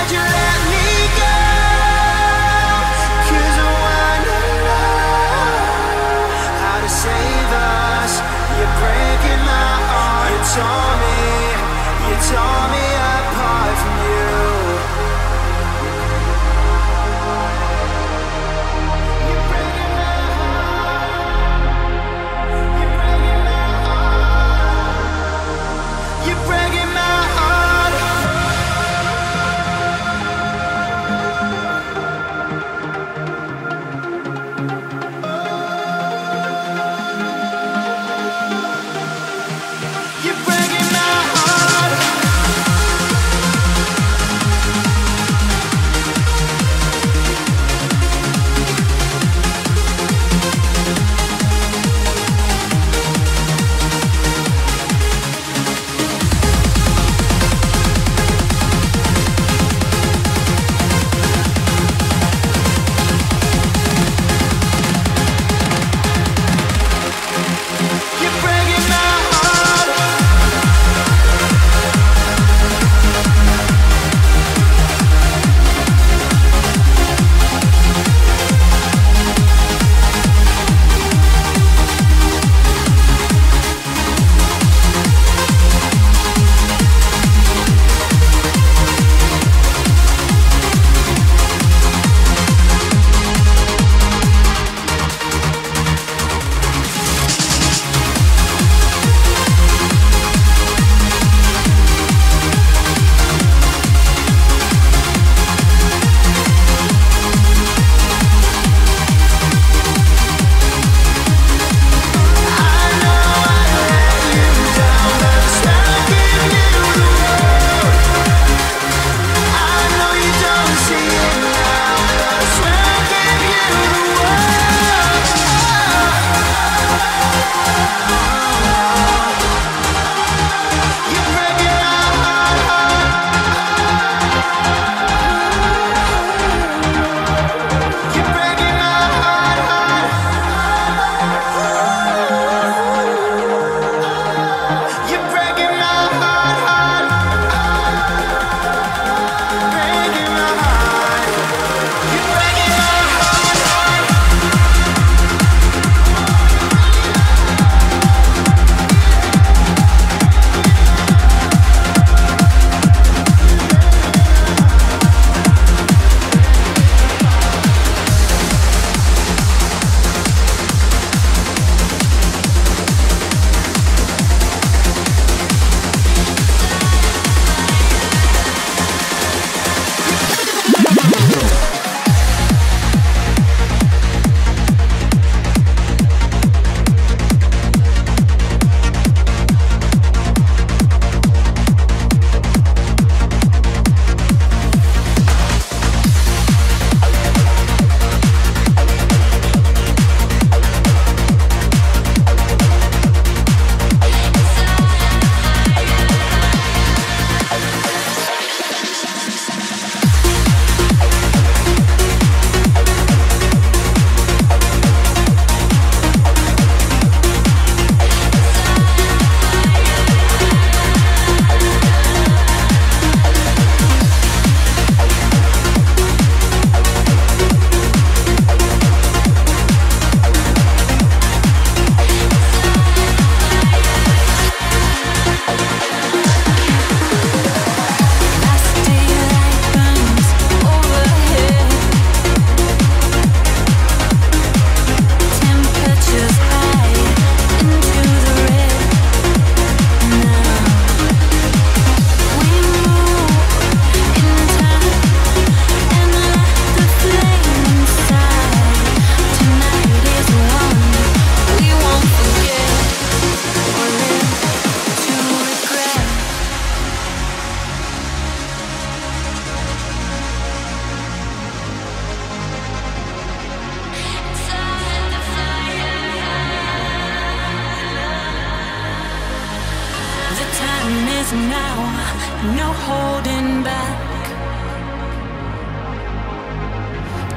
inside your head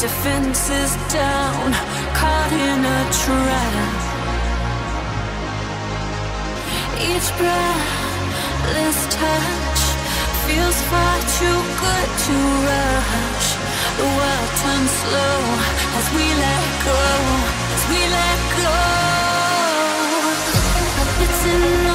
defenses down, caught in a trap. Each breathless touch feels far too good to rush. The world turns slow as we let go, as we let go. It's enough.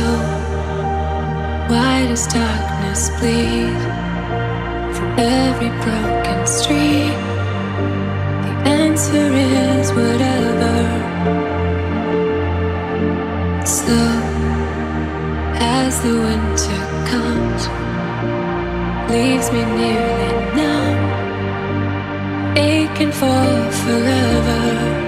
So, why does darkness bleed from every broken street? The answer is whatever. Slow as the winter comes, leaves me nearly numb, aching for. Forever,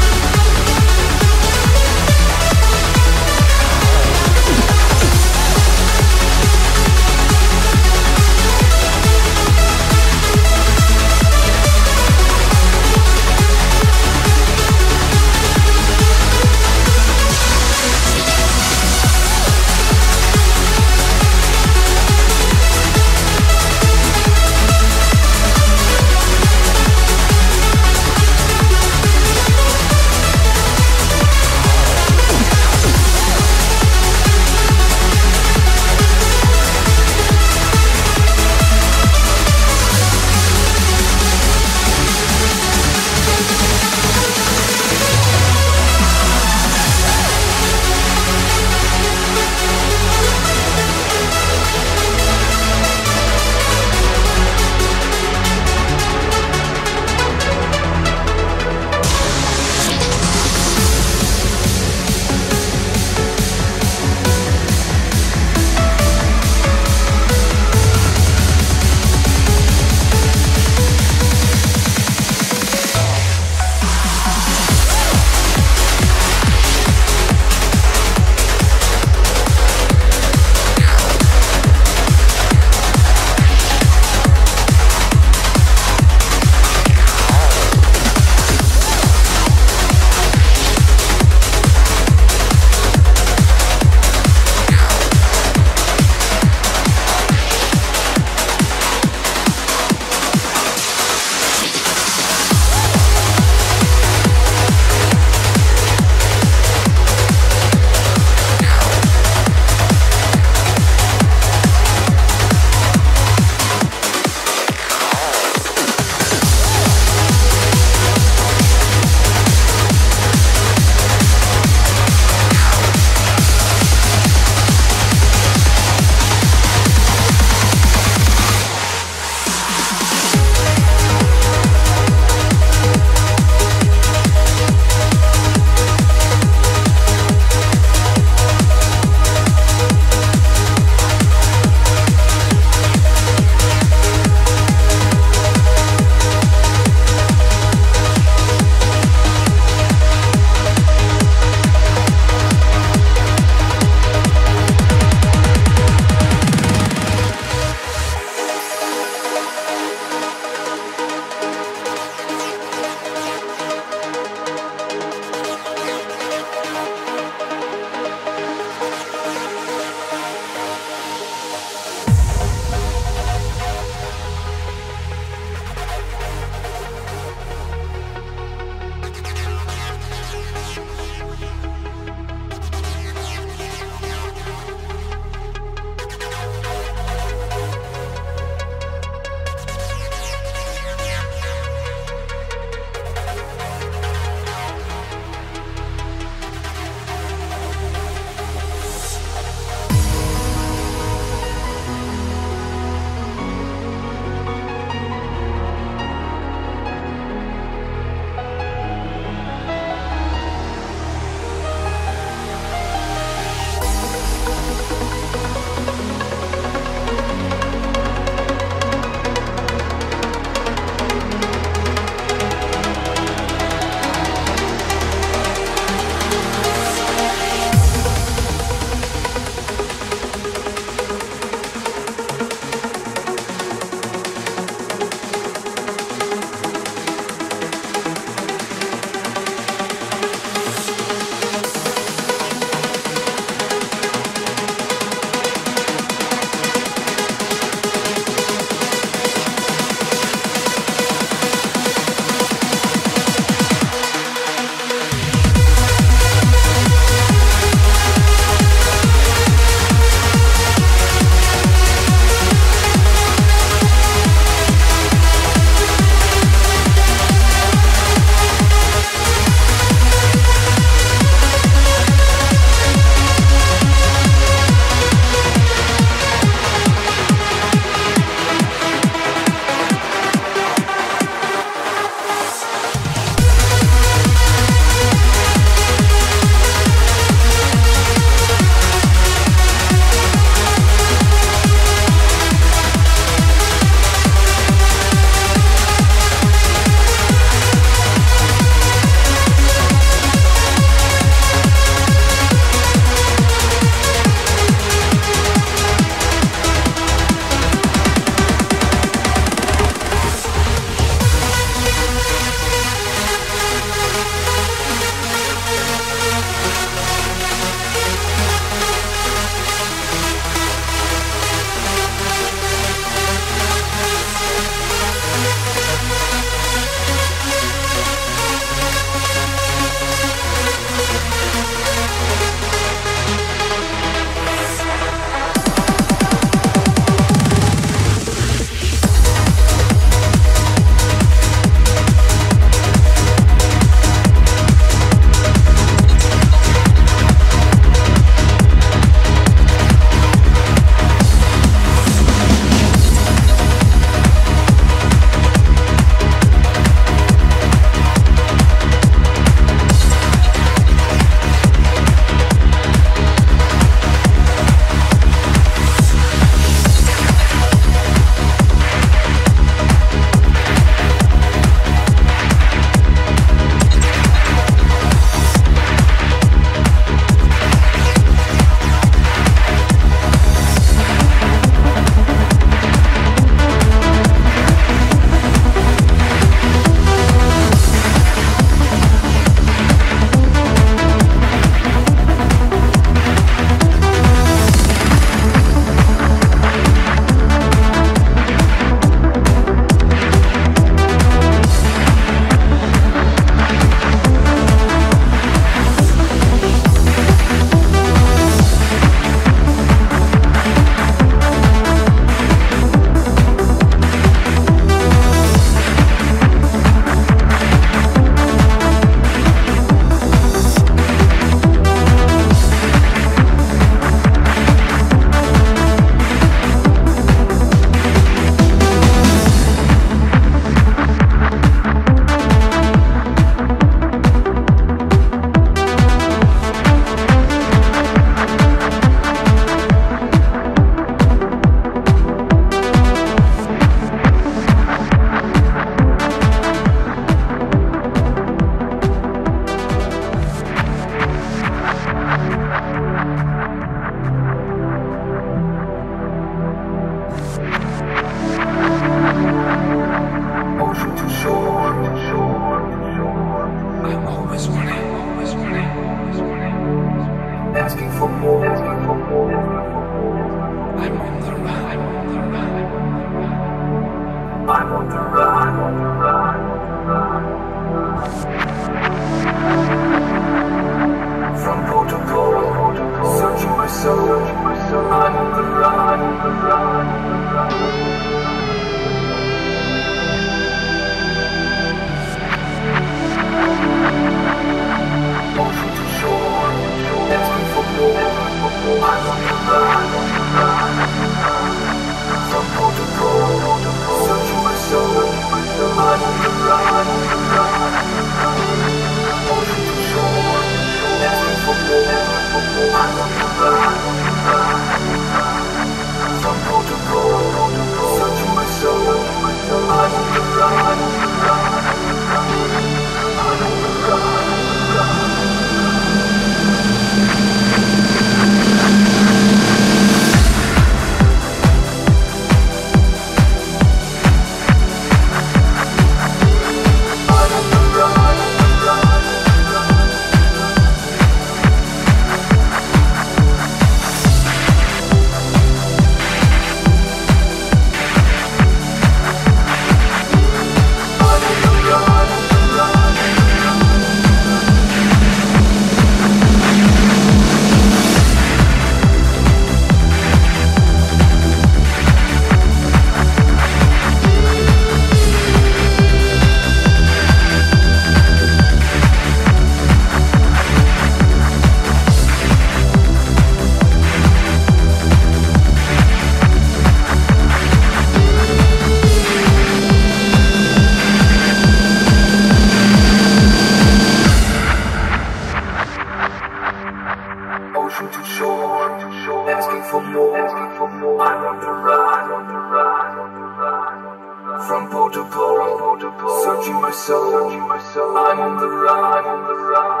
asking for more, asking for more. I'm on the ride, on the ride, on the ride. From pole to From pole to pole, searching my soul, searching my soul. I'm on the ride, on the ride.